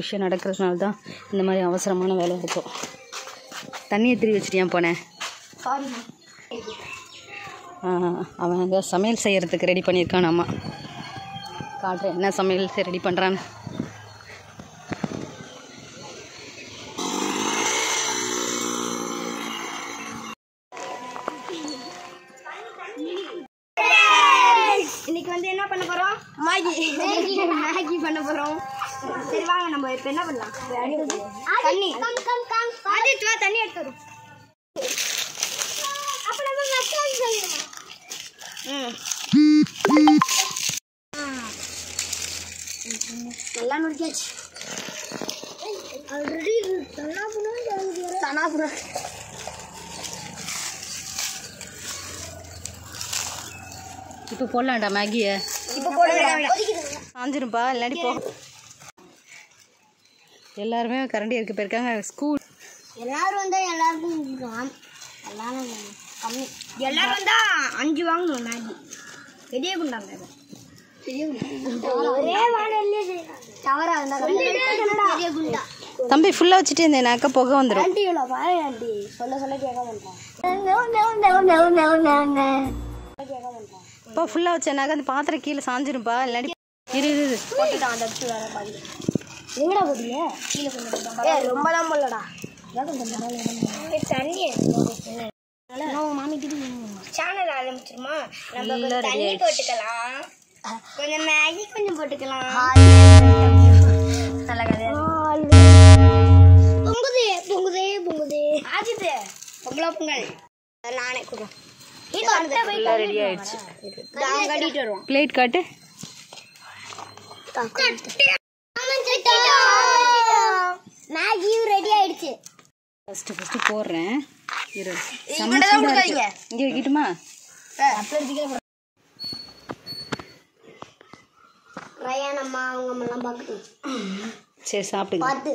விஷயம் நடக்கிறதுனால தான் இந்த மாதிரி அவசரமான வேலை இருக்கும். தண்ணியை திரி வச்சுட்டியான் போனேன் அவன் ஏதோ சமையல் செய்கிறதுக்கு ரெடி பண்ணியிருக்கான் அம்மா. காட்டுறேன் என்ன சமையல் ரெடி பண்ணுறான்னு இன்னைக்கு வந்து என்ன பண்ண போறோம்? மேகி. மேகி. மேகி பண்ண போறோம். சரி வாங்க நம்ம இப்போ என்ன பண்ணலாம்? தண்ணி. ஆதித் வா தண்ணி எடுத்து அப்ப நம்ம நுடிக்காச்சு ஆல்ரெடி தனாபுரம் தனாபுரம். இப்போ போடலாம்டா மேகியை. இப்போ போட வேண்டாம் காஞ்சிருப்பா இல்லாட்டி போ. எல்லாருமே கரண்டி எடுக்க போயிருக்காங்க. ஸ்கூல் எல்லாரும் வந்தா எல்லாருக்கும் எல்லாரும் கம்மி. எல்லாரும் வந்தா அஞ்சு வாங்கணும் மேகி. பெரிய குண்டாங்க இது. பெரிய குண்டா? ஒரே வானல்லே தவறா இருந்தா பெரிய குண்டா. தம்பி ஃபுல்லாக வச்சுட்டு இருந்தேனாக்கா புகை வந்துடும் ஆண்டி இவ்வளோ பாரு ஆண்டி. சொல்ல சொல்ல கேட்க மாட்டான். கேட்க மாட்டான் இப்போ ஃபுல்லாக வச்சேனாக்கா அந்த பாத்திரம் கீழே சாஞ்சிருப்பா இல்லாட்டி இரு இரு, எங்கடா போட்டீங்க கீழே கொஞ்சம் ஏ ரொம்பலாம் போடலடா. தண்ணி மாமி சேனல் ஆரம்பிச்சிருமா? நம்ம தண்ணி போட்டுக்கலாம். கொஞ்சம் மேகி கொஞ்சம் போட்டுக்கலாம். நல்ல கதை பொங்குதே பொங்குதே பொங்குதே. ஆஜித்து பொங்கலா. பொங்கல் நானே கொடுறேன் ரெடி ஆயிடுச்சு. பிளேட் காட்டு மேகியும் ரெடி ஆயிடுச்சு ஃபஸ்ட்டு ஃபஸ்ட்டு போடுறேன். இரு. இங்கே வைக்கட்டுமா? ரயான் அம்மா அவங்க அம்மெல்லாம் பார்க்கட்டு சரி சாப்பிடுங்க. பார்த்து.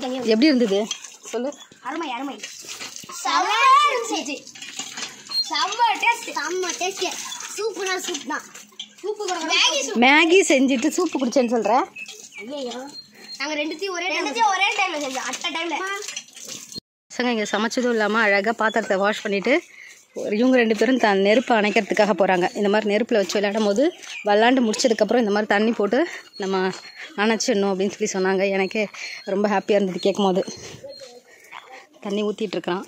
தனியாக எப்படி இருந்தது? சொல்லு. அருமை அருமை. செம்ம டேஸ்ட் செம்ம டேஸ்ட் சூப்பரா சூப் தான் மேகி சூப். மேகி செஞ்சுட்டு சூப்பு குடிச்சேன்னு சொல்கிறேன் ஐயோ நாங்க ரெண்டுத்தையும் ஒரே ரெண்டுத்தையும் ஒரே டைம்ல செஞ்சோம். அட்ட டைம்ல பசங்க இங்கே சமைச்சதும் இல்லாமல் அழகாக பாத்திரத்தை வாஷ் பண்ணிவிட்டு இவங்க ரெண்டு பேரும் த நெருப்பை அணைக்கிறதுக்காக போகிறாங்க இந்த மாதிரி நெருப்பில் வச்சு விளையாடும் போது விளாண்டு முடிச்சதுக்கப்புறம் இந்த மாதிரி தண்ணி போட்டு நம்ம அணைச்சிடணும் அப்படின்னு சொல்லி சொன்னாங்க. எனக்கே ரொம்ப ஹாப்பியாக இருந்தது கேட்கும் போது தண்ணி ஊற்றிட்டு இருக்கிறான்